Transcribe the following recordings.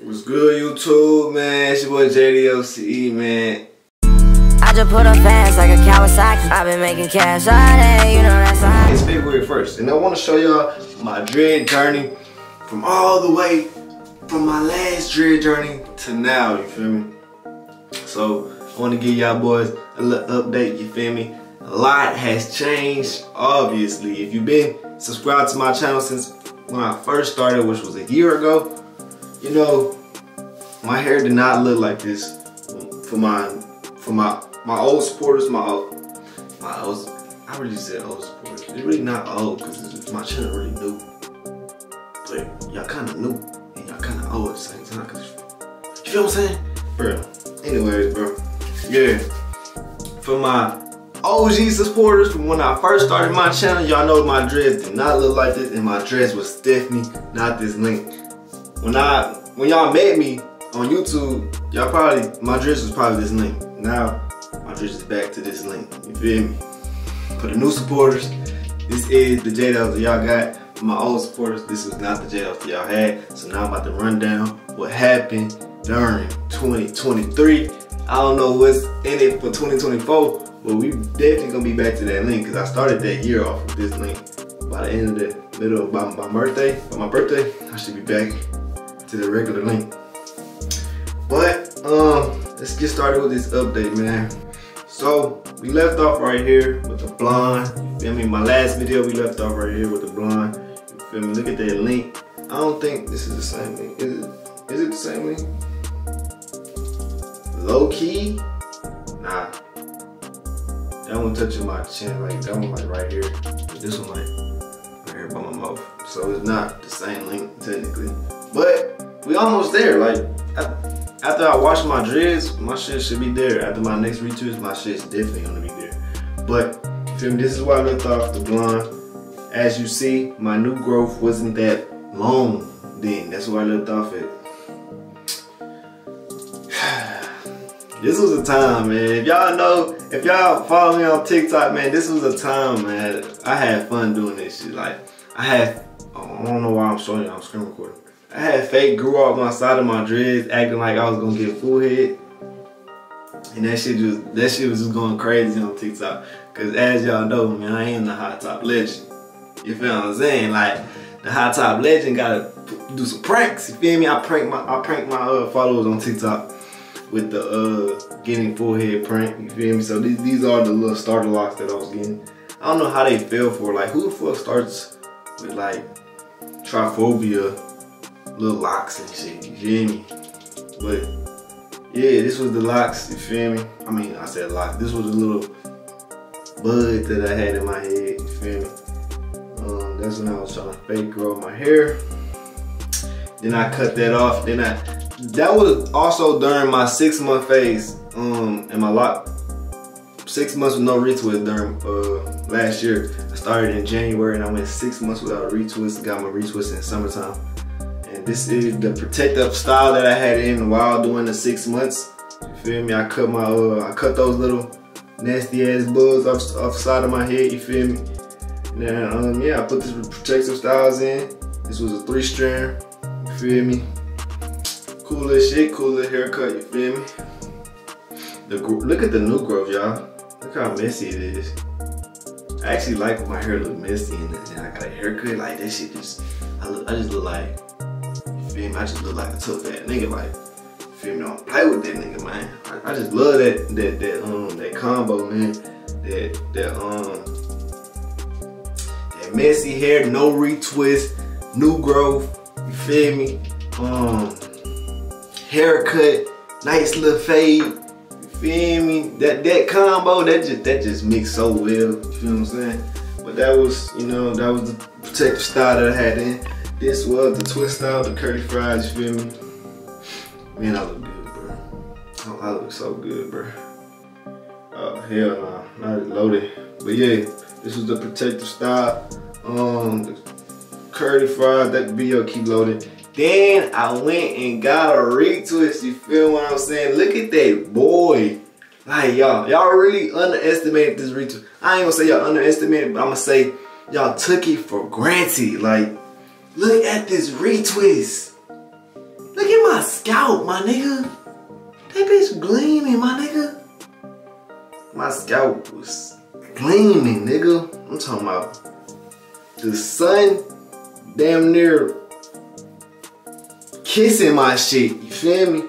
What's good, YouTube, man? It's your boy JDOCE, man. I just put up fast like a Kawasaki. I've been making cash all day, you know that's how. It's February 1st, and I want to show y'all my dread journey from all the way from my last dread journey to now, you feel me? So, I want to give y'all boys a little update, you feel me? A lot has changed, obviously. If you've been subscribed to my channel since when I first started, which was a year ago, you know, my hair did not look like this for my for my my old supporters, my old, my old, I really said old supporters. It's really not old because my channel really new, but y'all kind of new and y'all kind of old at the same time. Cause you feel what I'm saying, bro? Anyways, bro, yeah. For my OG supporters from when I first started my channel, y'all know my dreads did not look like this, and my dreads was definitely not this length. When I when y'all met me on YouTube, y'all probably my dress was probably this length. Now my dress is back to this length. You feel me? For the new supporters, this is the JDows that y'all got. For my old supporters, this was not the JDows that y'all had. So now I'm about to run down what happened during 2023. I don't know what's in it for 2024, but we definitely gonna be back to that link because I started that year off with this link. By the end of the middle of my, my birthday, by my birthday, I should be back to the regular link. But um, let's get started with this update, man. So we left off right here with the blonde. You feel me? My last video we left off right here with the blonde. You feel me? Look at that link. I don't think this is the same link. Is it? Is it the same link? Low key? Nah. That one touching my chin, like that one like right here. This one like right here by my mouth. So it's not the same link technically. But we almost there. Like after I wash my dreads, my shit should be there. After my next retwist, my shit's definitely gonna be there. But this is why I left off the blonde. As you see, my new growth wasn't that long then. That's why I left off it. this was a time, man. If y'all know, if y'all follow me on TikTok, man, this was a time, man. I had fun doing this shit. Like, I had, I don't know why I'm showing you, I'm screen recording. I had fake grew up my side of my dreads, acting like I was gonna get full head. And that shit just that shit was just going crazy on TikTok. Cause as y'all know, man, I ain't the high top legend. You feel what I'm saying? Like the high top legend gotta do some pranks. You feel me? I prank my I prank my uh, followers on TikTok with the uh, getting full head prank. You feel me? So these these are the little starter locks that I was getting. I don't know how they feel for. Like who the fuck starts with like triphobia little locks and shit, you feel me? But yeah, this was the locks, you feel me? I mean, I said locks. This was a little bud that I had in my head, you feel me? Um, that's when I was trying to fake grow my hair. Then I cut that off. Then I, that was also during my six month phase um, and my lock. Six months with no retwist during uh, last year. I started in January and I went six months without a retwist. Got my retwist in summertime. This is the protective style that I had in while doing the six months. You feel me? I cut my, uh, I cut those little nasty ass bugs off, off side of my head. You feel me? Now, um, yeah, I put this protective styles in. This was a three strand. You feel me? Cool as shit, cool as haircut. You feel me? The look at the new growth, y'all. Look how messy it is. I actually like my hair look messy and, and I got a haircut like that shit just I, look, I just look like I just look like a tough ass nigga. Like, feel me? Don't play with that nigga, man. I, I, just love that that that um that combo, man. That that um that messy hair, no retwist, new growth. You feel me? Um, haircut, nice little fade. You feel me? That that combo, that just that just mixed so well. You feel what I'm saying? But that was, you know, that was the protective style that I had in. This was the twist out, the curly fries, you feel me? Man, I look good, bro. Oh, I look so good, bro. Oh, hell no, not loaded. But yeah, this was the protective style. Um, the curly fries, that video keep loading. Then I went and got a retwist, you feel what I'm saying? Look at that boy. Like y'all, y'all really underestimated this retwist. I ain't gonna say y'all underestimated, but I'm gonna say y'all took it for granted. Like, Look at this retwist. Look at my scalp, my nigga. That bitch gleaming, my nigga. My scalp was gleaming, nigga. I'm talking about the sun damn near kissing my shit. You feel me?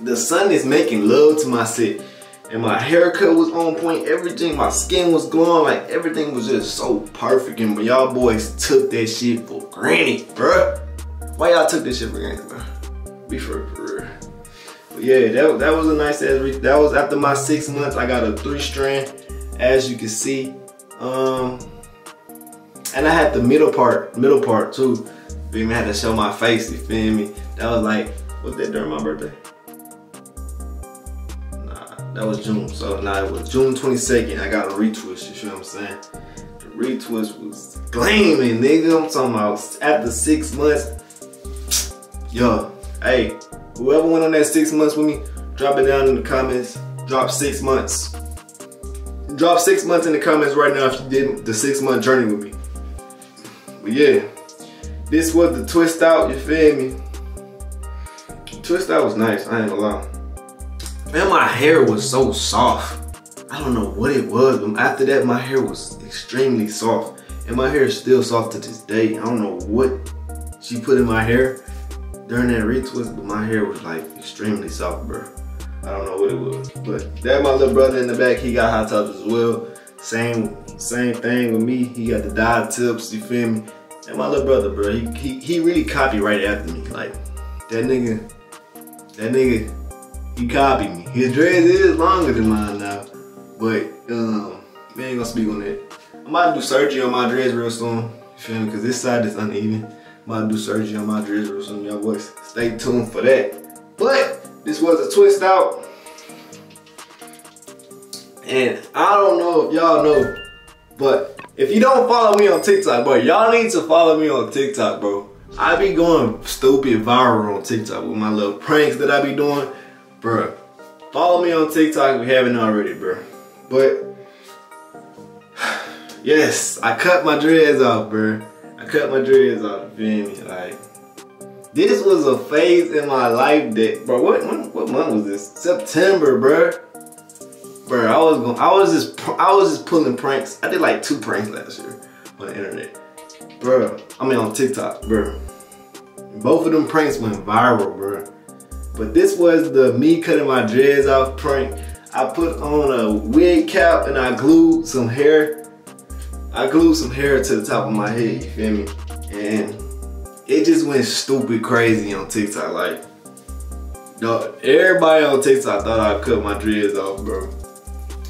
The sun is making love to my shit. And my haircut was on point. Everything, my skin was glowing. Like everything was just so perfect. And y'all boys took that shit for granted, bruh. Why y'all took this shit for granted, bro? Be for, real. But yeah, that, that was a nice ass. That was after my six months. I got a three strand, as you can see. Um, and I had the middle part, middle part too. Feel? I had to show my face. You feel me? That was like, was that during my birthday? That was June. So now it was June 22nd. I got a retwist. You feel what I'm saying? The retwist was gleaming, nigga. I'm talking about after six months. Yo, hey, whoever went on that six months with me, drop it down in the comments. Drop six months. Drop six months in the comments right now if you did the six month journey with me. But yeah, this was the twist out, you feel me? Twist out was nice, I ain't gonna lie. Man, my hair was so soft. I don't know what it was, but after that, my hair was extremely soft. And my hair is still soft to this day. I don't know what she put in my hair during that retwist, but my hair was like extremely soft, bro. I don't know what it was. But that my little brother in the back, he got high tops as well. Same same thing with me. He got the dye tips, you feel me? And my little brother, bro, he, he, he really copied right after me. Like, that nigga, that nigga, he copied me. His dreads is longer than mine now. But, um, we ain't gonna speak on that. I'm about to do surgery on my dreads real soon. You feel me? Because this side is uneven. I'm about to do surgery on my dreads real soon, y'all boys. Stay tuned for that. But, this was a twist out. And I don't know if y'all know, but if you don't follow me on TikTok, bro, y'all need to follow me on TikTok, bro. I be going stupid viral on TikTok with my little pranks that I be doing. Bro, follow me on TikTok if you haven't already, bro. But, yes, I cut my dreads off, bro. I cut my dreads off, you feel me? Like, this was a phase in my life that, bro, what, when, what month was this? September, bro bro, I was going, I was just, I was just pulling pranks. I did like two pranks last year on the internet, bro. I mean on TikTok, bro. Both of them pranks went viral, bro. But this was the me cutting my dreads off prank. I put on a wig cap and I glued some hair. I glued some hair to the top of my head, you feel me? And it just went stupid crazy on TikTok. Like, dog, everybody on TikTok thought I cut my dreads off, bro.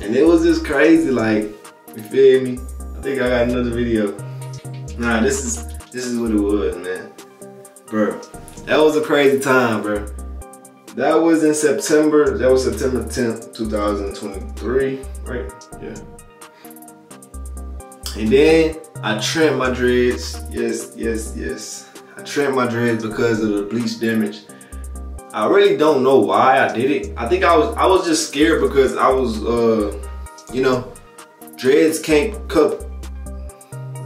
And it was just crazy, like, you feel me? I think I got another video. Nah, this is this is what it was, man. Bro, that was a crazy time, bro. That was in September, that was September 10th, 2023, right? Yeah. And then I trimmed my dreads. Yes, yes, yes. I trimmed my dreads because of the bleach damage. I really don't know why I did it. I think I was I was just scared because I was uh you know dreads can't cut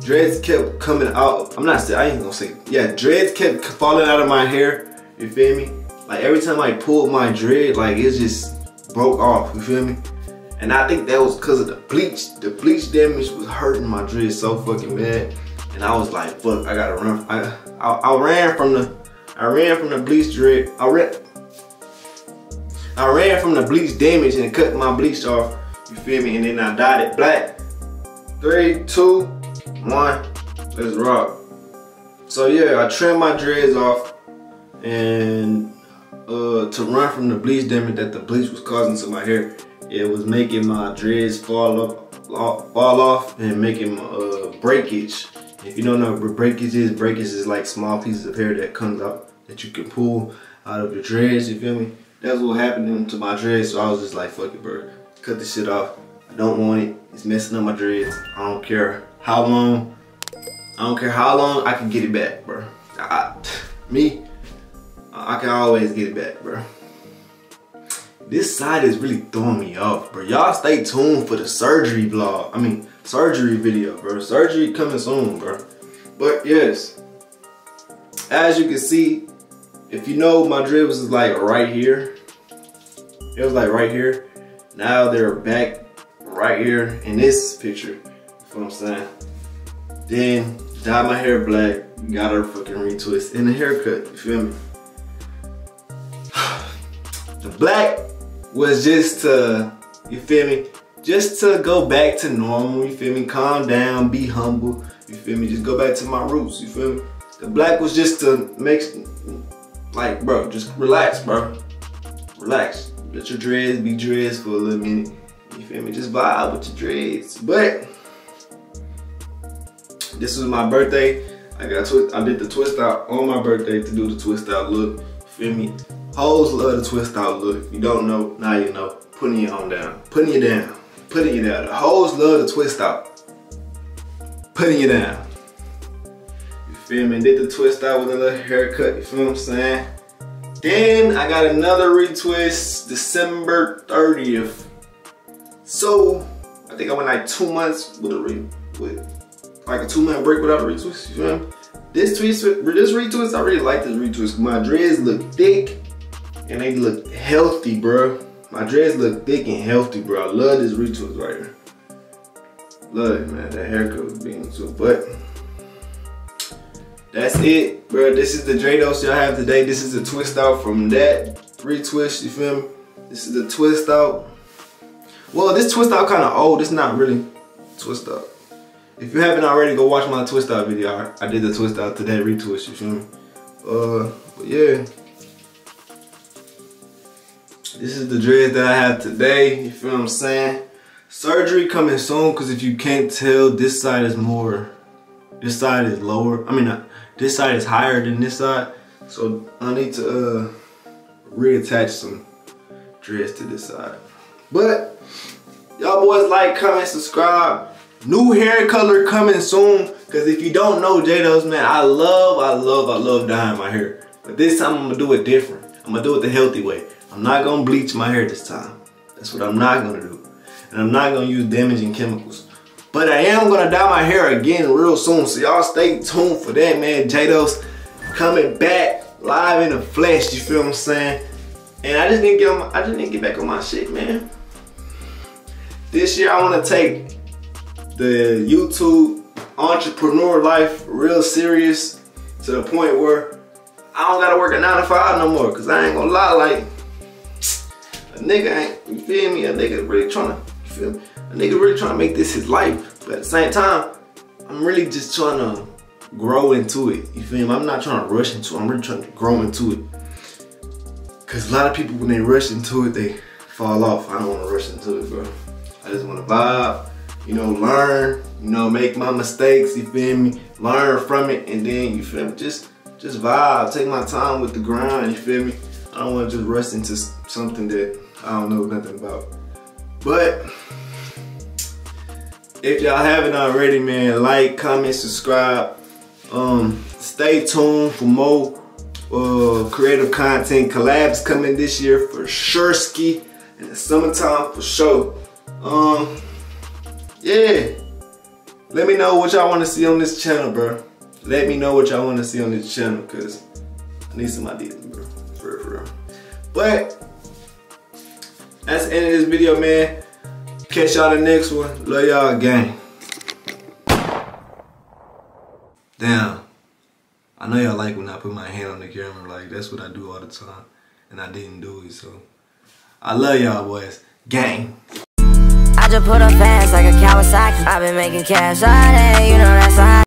dreads kept coming out. I'm not saying I ain't gonna say yeah, dreads kept falling out of my hair. You feel me? Like every time I pulled my dread, like it just broke off, you feel me? And I think that was because of the bleach. The bleach damage was hurting my dread so fucking bad. And I was like, fuck, I gotta run. I, I, I ran from the I ran from the bleach dread. I ran. I ran from the bleach damage and cut my bleach off. You feel me? And then I dyed it black. Three, two, one. Let's rock. So yeah, I trimmed my dreads off and uh, to run from the bleach damage that the bleach was causing to my hair. It was making my dreads fall up, fall off and making uh, breakage if you don't know what breakage is, breakage is like small pieces of hair that comes out that you can pull out of your dreads, you feel me? That's what happened to my dreads, so I was just like, fuck it, bro. Cut this shit off. I don't want it. It's messing up my dreads. I don't care how long. I don't care how long I can get it back, bro. I, me, I can always get it back, bro. This side is really throwing me off, bro. Y'all stay tuned for the surgery vlog. I mean, surgery video, bro. Surgery coming soon, bro. But yes, as you can see, if you know my dribbles is like right here. It was like right here. Now they're back right here in this picture. You feel what I'm saying? Then dyed my hair black, got her fucking retwist and a haircut. You feel me? The black was just to, you feel me? Just to go back to normal, you feel me? Calm down, be humble, you feel me? Just go back to my roots, you feel me? The black was just to make, like, bro, just relax, bro. Relax. Let your dreads be dreads for a little minute. You feel me? Just vibe with your dreads. But this was my birthday. I got twist. I did the twist out on my birthday to do the twist out look. You feel me? Hoes love the twist out look. You don't know, now you know. Putting you on down. Putting you down. Putting you down. The hoes love the twist out. Putting you down. You feel me? Did the twist out with a little haircut. You feel what I'm saying? Then I got another retwist December 30th. So I think I went like two months with a re with like a two month break without a retwist. You feel me? This twist, this retwist, I really like this retwist. My dreads look thick and they look healthy, bro. My dreads look thick and healthy, bro. I love this retwist right here. Love it, man. That haircut was being too, but that's it, bro. This is the Drados y'all have today. This is a twist out from that retwist, you feel me? This is the twist out. Well, this twist out kind of old. It's not really twist out. If you haven't already, go watch my twist out video. I, I did the twist out today, retwist, you feel me? Uh, but yeah. This is the dread that I have today, you feel what I'm saying? Surgery coming soon, because if you can't tell, this side is more, this side is lower. I mean, uh, this side is higher than this side. So I need to uh, reattach some dreads to this side. But y'all boys like, comment, subscribe. New hair color coming soon. Cause if you don't know Jados, man, I love, I love, I love dyeing my hair. But this time I'm gonna do it different. I'm gonna do it the healthy way. I'm not gonna bleach my hair this time. That's what I'm not gonna do. And I'm not gonna use damaging chemicals. But I am gonna dye my hair again real soon. So y'all stay tuned for that, man. Jados coming back live in the flesh, you feel what I'm saying? And I just didn't get my, I just didn't get back on my shit, man. This year I wanna take the YouTube entrepreneur life real serious to the point where I don't gotta work a nine to five no more. Cause I ain't gonna lie, like a nigga ain't, you feel me? A nigga really trying to, you feel me? A nigga really trying to make this his life. But at the same time, I'm really just trying to grow into it. You feel me? I'm not trying to rush into it. I'm really trying to grow into it. Cause a lot of people, when they rush into it, they fall off. I don't want to rush into it, bro. I just want to vibe you know, learn, you know, make my mistakes, you feel me? Learn from it and then, you feel me? Just, just vibe, take my time with the grind, you feel me? I don't wanna just rush into something that I don't know nothing about. But, if y'all haven't already, man, like, comment, subscribe. Um, stay tuned for more uh, creative content collabs coming this year for sure ski in the summertime for sure. Um, yeah. Let me know what y'all want to see on this channel, bro. Let me know what y'all want to see on this channel, cause I need some ideas, bro. For real, for real. But that's the end of this video, man. Catch y'all the next one. Love y'all gang. Damn. I know y'all like when I put my hand on the camera. Like, that's what I do all the time. And I didn't do it, so. I love y'all boys. Gang. I just put up fast like a Kawasaki. I've been making cash all day, you know that's how